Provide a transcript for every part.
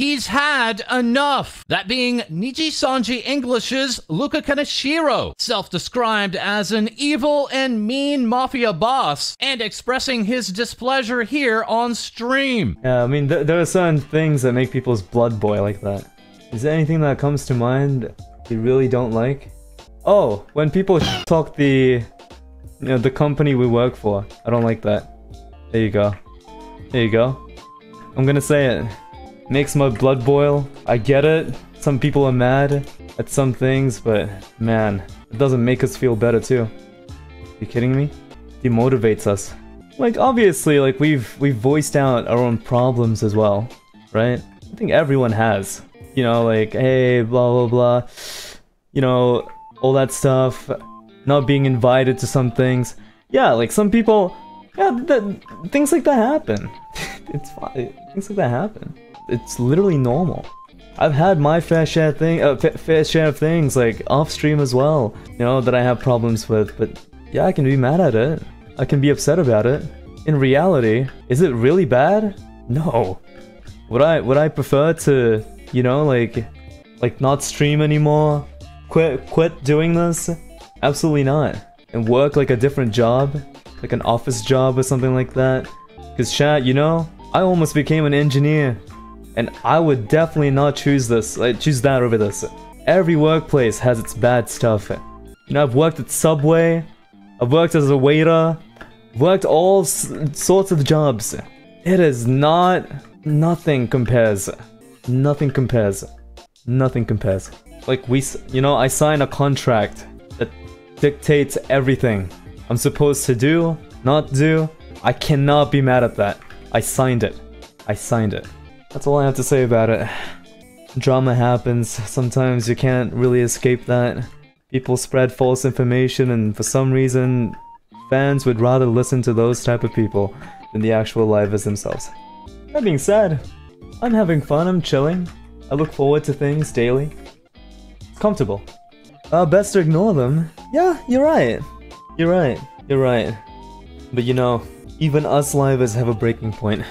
he's had enough. That being Niji Sanji English's Luca Kaneshiro, self-described as an evil and mean mafia boss, and expressing his displeasure here on stream. Yeah, I mean, th there are certain things that make people's blood boil like that. Is there anything that comes to mind you really don't like? Oh, when people talk the, you know, the company we work for. I don't like that. There you go. There you go. I'm gonna say it. Makes my blood boil. I get it. Some people are mad at some things, but man, it doesn't make us feel better too. You kidding me? Demotivates us. Like obviously, like we've we've voiced out our own problems as well, right? I think everyone has. You know, like hey, blah blah blah. You know, all that stuff. Not being invited to some things. Yeah, like some people yeah, that, things like that happen. it's fine. Things like that happen. It's literally normal. I've had my fair share thing, uh, fair share of things like off stream as well. You know that I have problems with, but yeah, I can be mad at it. I can be upset about it. In reality, is it really bad? No. Would I would I prefer to, you know, like like not stream anymore? Quit quit doing this? Absolutely not. And work like a different job? like an office job or something like that. Cause chat, you know, I almost became an engineer, and I would definitely not choose this, like choose that over this. Every workplace has its bad stuff. You know, I've worked at Subway, I've worked as a waiter, worked all sorts of jobs. It is not, nothing compares. Nothing compares. Nothing compares. Like we, you know, I sign a contract that dictates everything. I'm supposed to do, not do. I cannot be mad at that. I signed it. I signed it. That's all I have to say about it. Drama happens. Sometimes you can't really escape that. People spread false information and for some reason, fans would rather listen to those type of people than the actual livers themselves. That being said, I'm having fun, I'm chilling. I look forward to things daily. It's comfortable. Uh, best to ignore them. Yeah, you're right. You're right. You're right. But you know, even us livers have a breaking point.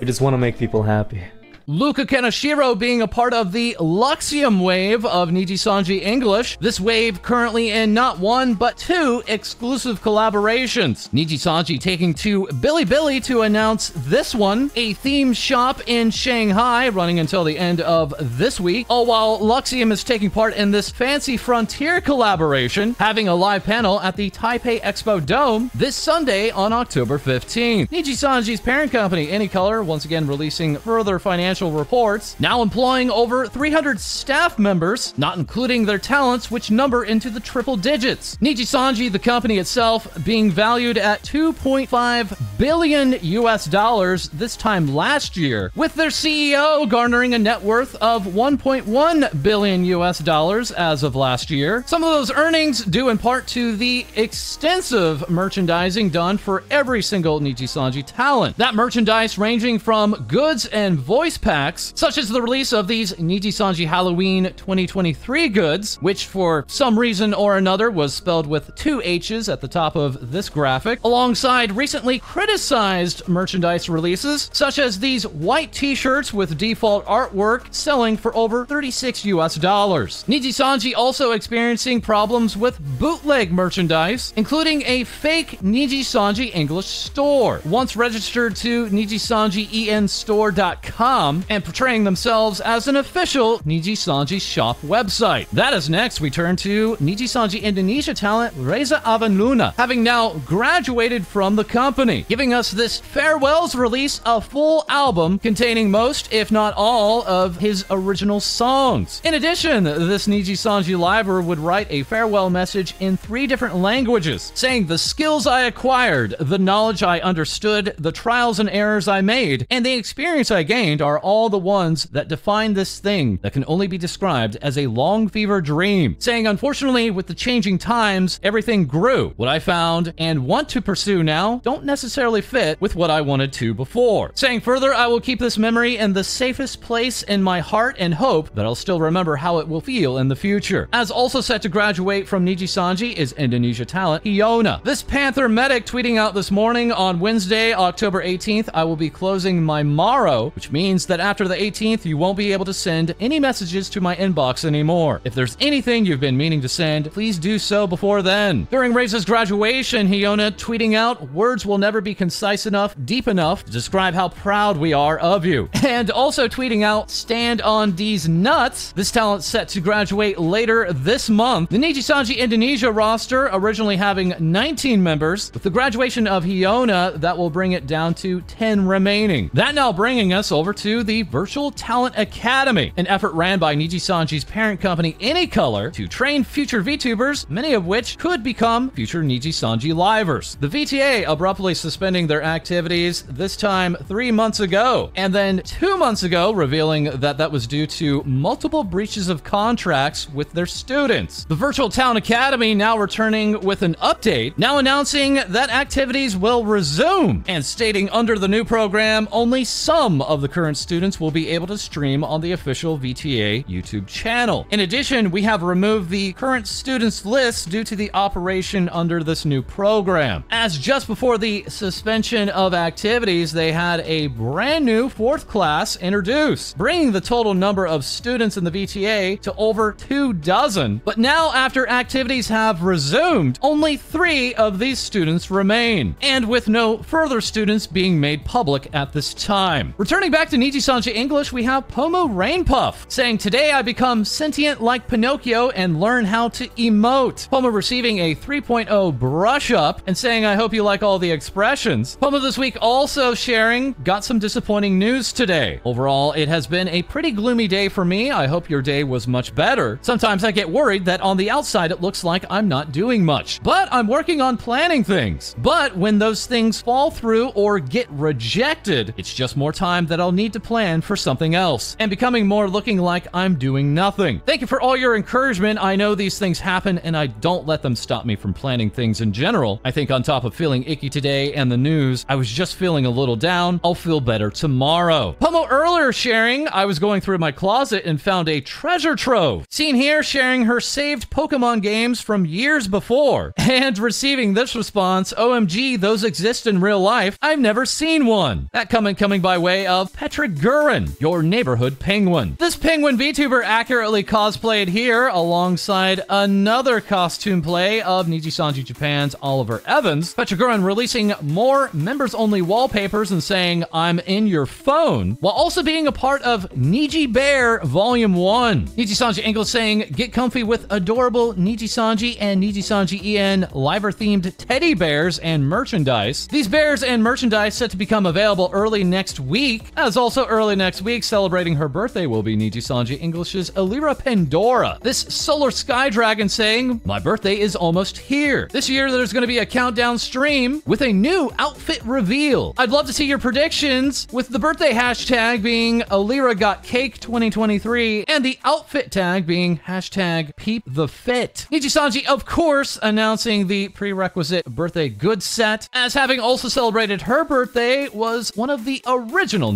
We just want to make people happy. Luca Kaneshiro being a part of the Luxiem wave of Niji Sanji English. This wave currently in not one, but two exclusive collaborations. Niji Sanji taking to Bilibili to announce this one, a theme shop in Shanghai running until the end of this week. All while Luxiem is taking part in this Fancy Frontier collaboration, having a live panel at the Taipei Expo Dome this Sunday on October 15th. Niji Sanji's parent company, Anycolor, once again releasing further financial financial reports, now employing over 300 staff members, not including their talents, which number into the triple digits. Niji Sanji, the company itself, being valued at 2.5 billion US dollars this time last year, with their CEO garnering a net worth of 1.1 billion US dollars as of last year. Some of those earnings due in part to the extensive merchandising done for every single Niji Sanji talent. That merchandise ranging from goods and voice packs, such as the release of these Niji Sanji Halloween 2023 goods, which for some reason or another was spelled with two H's at the top of this graphic, alongside recently criticized merchandise releases, such as these white t-shirts with default artwork selling for over 36 US dollars. Niji Sanji also experiencing problems with bootleg merchandise, including a fake Niji Sanji English store, once registered to nijisanjienstore.com and portraying themselves as an official Niji Sanji shop website. That is next, we turn to Niji Sanji Indonesia talent Reza Avanluna, having now graduated from the company, giving us this farewells release, a full album containing most, if not all, of his original songs. In addition, this Niji Sanji liver would write a farewell message in three different languages, saying the skills I acquired, the knowledge I understood, the trials and errors I made, and the experience I gained are all the ones that define this thing that can only be described as a long fever dream, saying, unfortunately, with the changing times, everything grew. What I found and want to pursue now don't necessarily fit with what I wanted to before. Saying further, I will keep this memory in the safest place in my heart and hope that I'll still remember how it will feel in the future. As also set to graduate from Niji Sanji is Indonesia talent Hyona. This Panther medic tweeting out this morning on Wednesday, October 18th, I will be closing my Maro, which means that after the 18th, you won't be able to send any messages to my inbox anymore. If there's anything you've been meaning to send, please do so before then. During Reza's graduation, Hyona tweeting out, words will never be concise enough, deep enough to describe how proud we are of you. And also tweeting out, stand on these nuts. This talent set to graduate later this month. The Nijisanji Indonesia roster originally having 19 members. With the graduation of Hyona, that will bring it down to 10 remaining. That now bringing us over to the Virtual Talent Academy, an effort ran by Niji Sanji's parent company Anycolor to train future VTubers, many of which could become future Niji Sanji livers. The VTA abruptly suspending their activities, this time three months ago, and then two months ago revealing that that was due to multiple breaches of contracts with their students. The Virtual Talent Academy now returning with an update, now announcing that activities will resume, and stating under the new program, only some of the current students will be able to stream on the official VTA YouTube channel. In addition, we have removed the current students list due to the operation under this new program. As just before the suspension of activities, they had a brand new fourth class introduced, bringing the total number of students in the VTA to over two dozen. But now, after activities have resumed, only three of these students remain, and with no further students being made public at this time. Returning back to Nijisanji English, we have Pomu Rainpuff saying, Today I become sentient like Pinocchio and learn how to emote. Pomu receiving a 3.0 brush up and saying, I hope you like all the expressions. Pomu this week also sharing, got some disappointing news today. Overall, it has been a pretty gloomy day for me. I hope your day was much better. Sometimes I get worried that on the outside it looks like I'm not doing much, but I'm working on planning things. But when those things fall through or get rejected, it's just more time that I'll need to plan for something else and becoming more looking like I'm doing nothing. Thank you for all your encouragement. I know these things happen and I don't let them stop me from planning things in general. I think on top of feeling icky today and the news, I was just feeling a little down. I'll feel better tomorrow. Pomu earlier sharing, I was going through my closet and found a treasure trove. Seen here sharing her saved Pokemon games from years before and receiving this response, OMG, those exist in real life. I've never seen one. That comment coming by way of Petra Gurin, your neighborhood penguin. This penguin VTuber accurately cosplayed here alongside another costume play of Niji Sanji Japan's Oliver Evans. Petra Gurin releasing more members only wallpapers and saying, I'm in your phone, while also being a part of Niji Bear Volume 1. Niji Sanji English saying, Get comfy with adorable Niji Sanji and Niji Sanji EN liver themed teddy bears and merchandise. These bears and merchandise set to become available early next week. As also early next week, celebrating her birthday will be Niji Sanji English's Elira Pendora. This solar sky dragon saying, My birthday is almost here. This year, there's going to be a countdown stream with a new outfit reveal. I'd love to see your predictions with the birthday hashtag being Elira Got Cake 2023 and the outfit tag being hashtag Peep the Fit. Niji Sanji, of course, announcing the prerequisite birthday goods set, as having also celebrated her birthday was one of the original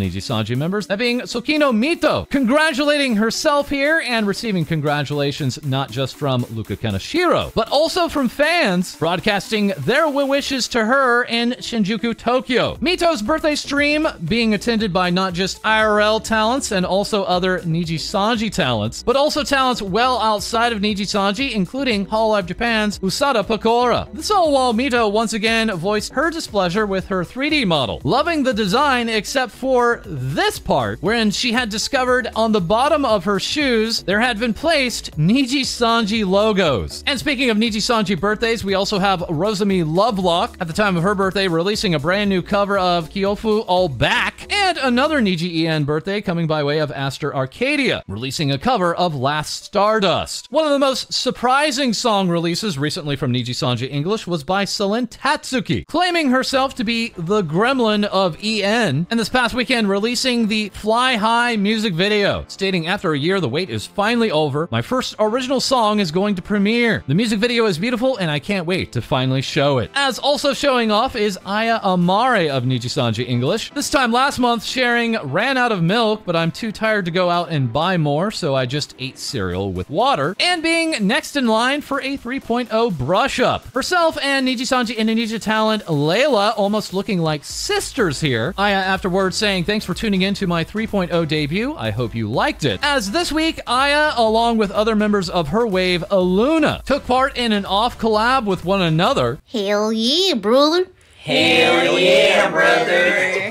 Members, that being Tsukino Mito, congratulating herself here and receiving congratulations not just from Luca Kaneshiro, but also from fans broadcasting their wishes to her in Shinjuku, Tokyo. Mito's birthday stream being attended by not just IRL talents and also other Nijisanji talents, but also talents well outside of Nijisanji, including Hololive Japan's Usada Pekora. This all while Mito once again voiced her displeasure with her 3D model, loving the design except for this part, wherein she had discovered on the bottom of her shoes there had been placed Nijisanji logos. And speaking of Nijisanji birthdays, we also have Rosemi Lovelock at the time of her birthday releasing a brand new cover of Kyofu All Back, and another Niji En birthday coming by way of Aster Arcadia, releasing a cover of Last Stardust. One of the most surprising song releases recently from Nijisanji English was by Selen Tatsuki, claiming herself to be the gremlin of EN, and this past weekend releasing the Fly High music video, stating after a year the wait is finally over, my first original song is going to premiere. The music video is beautiful and I can't wait to finally show it. As also showing off is Aia Amare of Nijisanji English, this time last month sharing ran out of milk, but I'm too tired to go out and buy more, so I just ate cereal with water, and being next in line for a 3.0 brush up. Herself and Nijisanji Indonesia talent Layla almost looking like sisters here. Aia afterwards saying thanks for tuning into my 3.0 debut. I hope you liked it. As this week, Aia, along with other members of her wave, Iluna, took part in an off collab with one another. Hell yeah, brother. Hell yeah, brother.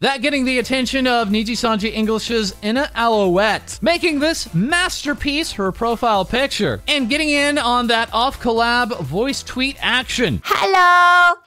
that getting the attention of Niji Sanji English's Enna Alouette, making this masterpiece her profile picture, and getting in on that off collab voice tweet action. Hello.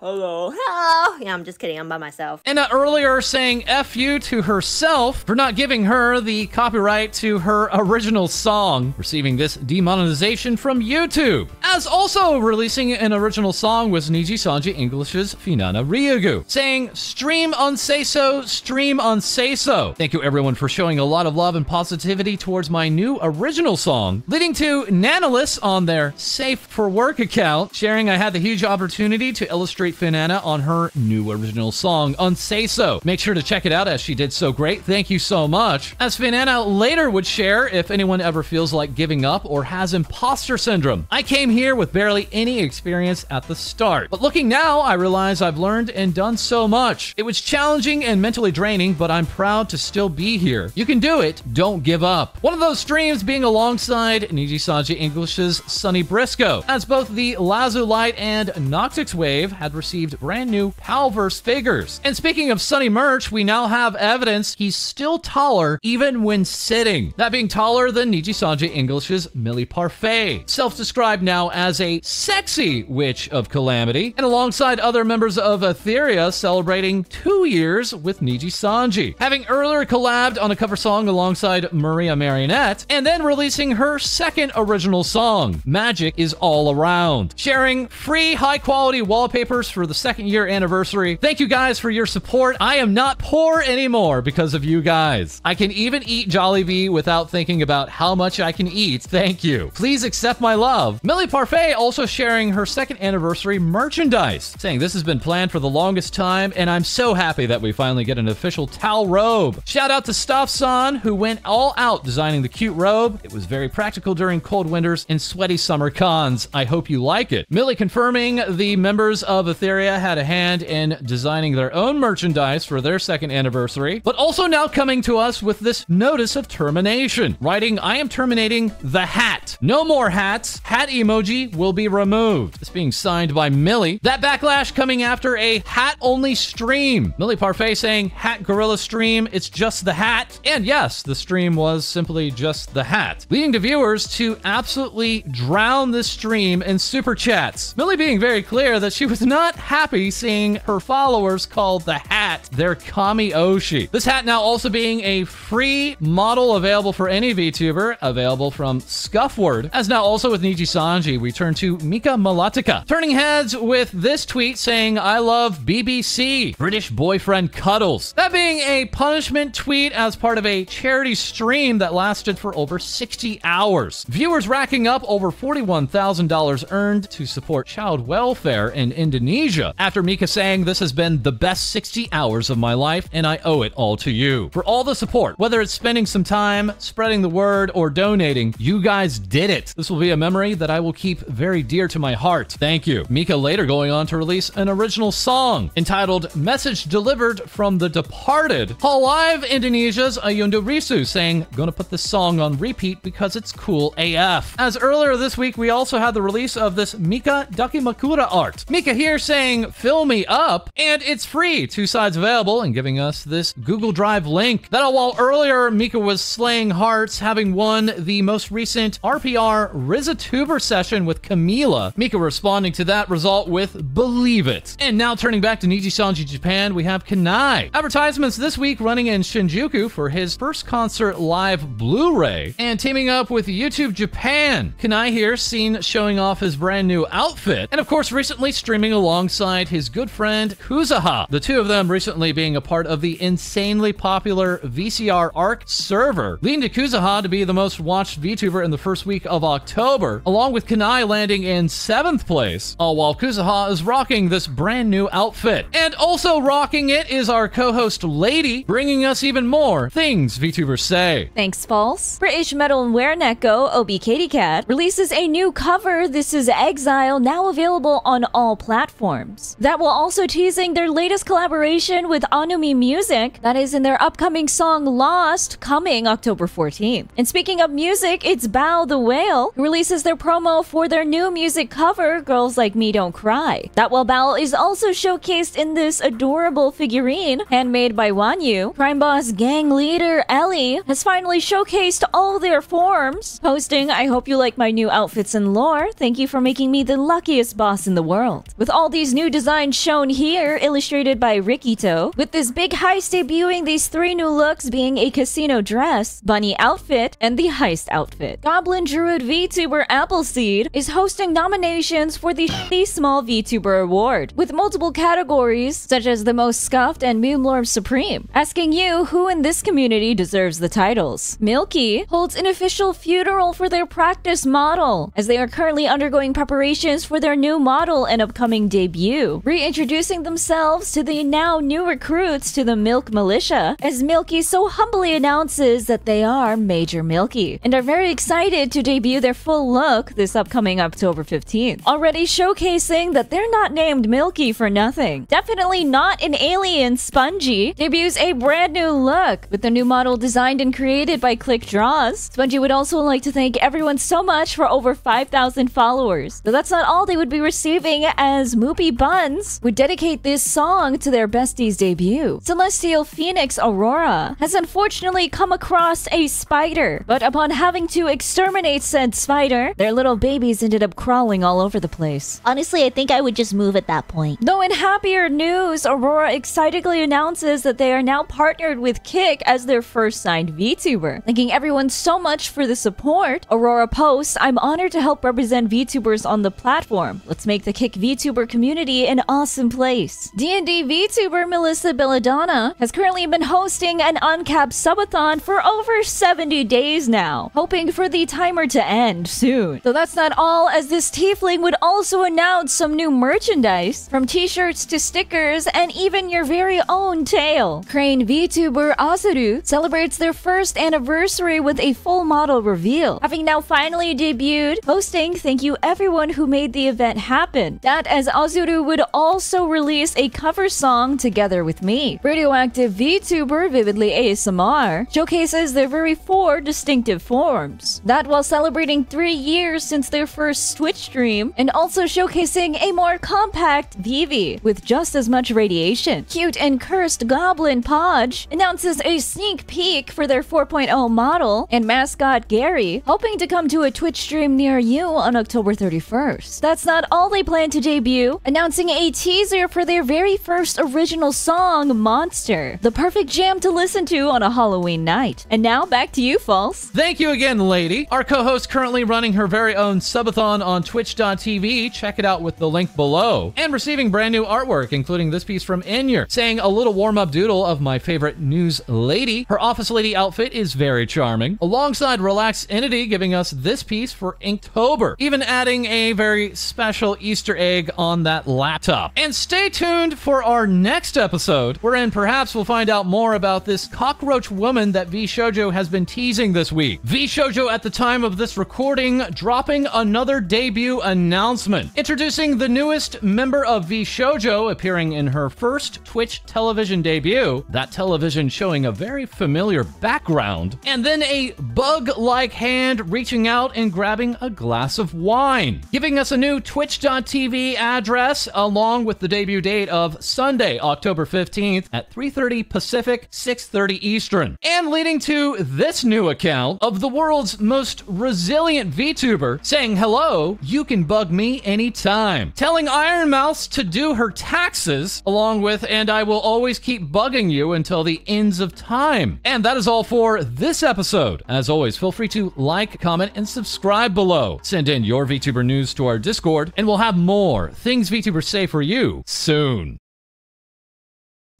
Hello. Hello. Yeah, I'm just kidding. I'm by myself. Enna earlier saying F you to herself for not giving her the copyright to her original song, receiving this demonetization from YouTube. As also releasing an original song was Niji Sanji English's Finana Ryugu, saying stream on say so, stream on say so. Thank you everyone for showing a lot of love and positivity towards my new original song, leading to Nanalis on their Safe for Work account, sharing I had the huge opportunity to illustrate Finana on her new original song, Unseiso. Make sure to check it out as she did so great. Thank you so much. As Finana later would share, if anyone ever feels like giving up or has imposter syndrome, I came here with barely any experience at the start. But looking now, I realize I've learned and done so much. It was challenging and mentally draining, but I'm proud to still be here. You can do it. Don't give up. One of those streams being alongside Niji Sanji English's Sonny Brisko, as both the Lazulight and Noctyx Wave had received brand new Palverse figures. And speaking of Sonny merch, we now have evidence he's still taller even when sitting. That being taller than Niji Sanji English's Millie Parfait, self-described now as a sexy witch of calamity, and alongside other members of Ethyria celebrating two years with Niji Sanji, having earlier collabed on a cover song alongside Maria Marionette, and then releasing her second original song, Magic is All Around, sharing free high-quality wallpapers for the second year anniversary. Thank you guys for your support. I am not poor anymore because of you guys. I can even eat Jollibee without thinking about how much I can eat. Thank you. Please accept my love. Millie Parfait also sharing her second anniversary merchandise, saying this has been planned for the longest time, and I'm so happy that we finally get an official towel robe. Shout out to Staff-san, who went all out designing the cute robe. It was very practical during cold winters and sweaty summer cons. I hope you like it. Millie confirming the members of Ethyria had a hand in designing their own merchandise for their second anniversary, but also now coming to us with this notice of termination, writing, I am terminating the hat. No more hats. Hat emoji will be removed. This being signed by Millie. That backlash coming after a hat only stream. Millie Parfait saying, Hat Gorilla stream, it's just the hat. And yes, the stream was simply just the hat, leading to viewers to absolutely drown this stream in super chats. Millie being very clear that she was not happy seeing her followers call the hat their Kami Oshi. This hat now also being a free model available for any VTuber, available from Scuffword. As now also with Niji Sanji, we turn to Mika Melatika, turning heads with this tweet saying, I love BBC, British boyfriend cuddles. That being a punishment tweet as part of a charity stream that lasted for over 60 hours. Viewers racking up over $41,000 earned to support child welfare in Indonesia. After Mika saying, This has been the best 60 hours of my life, and I owe it all to you. For all the support, whether it's spending some time, spreading the word, or donating, you guys did it. This will be a memory that I will keep very dear to my heart. Thank you. Mika later going on to release an original song entitled Message Delivered from the Departed. Live Indonesia's Ayunda Risu saying, Gonna put this song on repeat because it's cool AF. As earlier this week, we also had the release of this Mika Dakimakura art. Mika here saying, Fill me up, and it's free. Two sides available, and giving us this Google Drive link. That while earlier Mika was slaying hearts, having won the most recent RPR RizaTuber session with Camila, Mika responding to that result with Believe It. And now turning back to Niji Sanji Japan, we have Kanae. Advertisements this week running in Shinjuku for his first concert live Blu-ray, and teaming up with YouTube Japan. Kanae here seen showing off his brand new outfit, and of course recently streaming alongside his good friend Kuzuha. The two of them recently being a part of the insanely popular VCR ARK server, leading to Kuzuha to be the most watched VTuber in the first week of October, along with Kanae I landing in 7th place, all while Kuzuha is rocking this brand new outfit. And also rocking it is our co-host Lae-Dee, bringing us even more things VTubers say. Thanks, False. British metal and wear Neko, OB Katy Cat, releases a new cover, This is Exile, now available on all platforms. That will also teasing their latest collaboration with Anumi Music, that is in their upcoming song Lost, coming October 14th. And speaking of music, it's Bao the Whale, who releases their promo for their new music cover, Girls Like Me Don't Cry. That while Bao is also showcased in this adorable figurine, handmade by Wanyu, Crime Boss gang leader Ellie has finally showcased all their forms, posting, I hope you like my new outfits and lore. Thank you for making me the luckiest boss in the world. With all these new designs shown here, illustrated by Rikito, with this big heist debuting these three new looks being a casino dress, bunny outfit, and the heist outfit. Goblin Druid VTuber Appleseed is hosting nominations for the Shitty Small VTuber Award, with multiple categories such as the most scuffed and Meme Lord Supreme, asking you who in this community deserves the titles. Milky holds an official funeral for their practice model, as they are currently undergoing preparations for their new model and upcoming debut, reintroducing themselves to the now new recruits to the Milk Militia, as Milky so humbly announces that they are Major Milky, and are very excited to debut their full look this upcoming October 15th, already showcasing that they're not named Milky for nothing. Definitely not an alien Spongy debuts a brand new look with the new model designed and created by Click Draws. Spongy would also like to thank everyone so much for over 5,000 followers. But that's not all they would be receiving as Moopy Buns would dedicate this song to their bestie's debut. Celestial Phoenix Aurora has unfortunately come across a spider, but upon having to exterminate said spider, their little babies ended up crawling all over the place. Honestly, I think I would just move at that point. Though in happier news, Aurora excitedly announces that they are now partnered with Kick as their first signed VTuber. Thanking everyone so much for the support, Aurora posts, I'm honored to help represent VTubers on the platform. Let's make the Kick VTuber community an awesome place. D&D VTuber Melissa Belladonna has currently been hosting an uncapped subathon for over 70 days now, hoping for the timer to end soon. Though that's not all, as this tiefling would also announce some new merchandise, from t-shirts to stickers, and even your very own tail. Crane VTuber Azuru celebrates their first anniversary with a full model reveal, having now finally debuted, posting thank you everyone who made the event happen. That as Azuru would also release a cover song together with me. Radioactive VTuber Vividly ASMR showcases their very four distinctive forms. That while celebrating three years since their first Twitch stream, and also showcasing a more compact Vivi with just as much radiation. Cute and cursed Goblin Podge announces a sneak peek for their 4.0 model, and mascot Gary hoping to come to a Twitch stream near you on October 31st. That's not all they plan to debut, announcing a teaser for their very first original song, Monster, the perfect jam to listen to on a Halloween night. And now back to you, False. Thank you again, Lae-Dee. Our co-host currently running her very own subathon on twitch.tv. Check it out with the link below. And receiving brand new artwork, including this piece from Inyer, saying a little warm-up doodle of my favorite news lady. Her office lady outfit is very charming. Alongside Relaxed Entity giving us this piece for Inktober, even adding a very special Easter egg on that laptop. And stay tuned for our next episode, wherein perhaps we'll find out more about this cockroach woman that VShojo has been teasing this week. VShojo, at the time of this recording, dropping another debut announcement, introducing the newest member of VShojo appearing in her first Twitch television debut, that television showing a very familiar background, and then a bug like hand reaching out and grabbing a glass of wine, giving us a new twitch.tv address along with the debut date of Sunday, October 15th at 3:30 Pacific, 6:30 Eastern, and leading to this new account of the world's most resilient VTuber saying hello, you can bug me anytime, telling Ironmouse to do her taxes along with and I will always keep bugging you until the ends of time. And that is all for this episode. As always, feel free to like, comment, and subscribe below. Send in your VTuber news to our Discord, and we'll have more things VTubers say for you soon.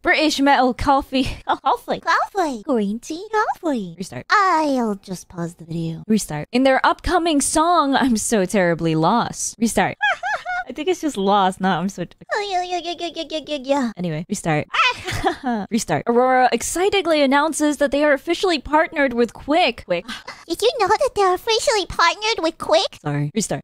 British metal coffee. Oh, coffee. Coffee. Green tea. Coffee. Restart. I'll just pause the video. Restart. In their upcoming song, I'm so terribly lost. Restart. I think it's just lost. No, I'm so. Anyway, restart. restart. Aurora excitedly announces that they are officially partnered with Quick. Quick. Did you know that they're officially partnered with Quick? Sorry. Restart.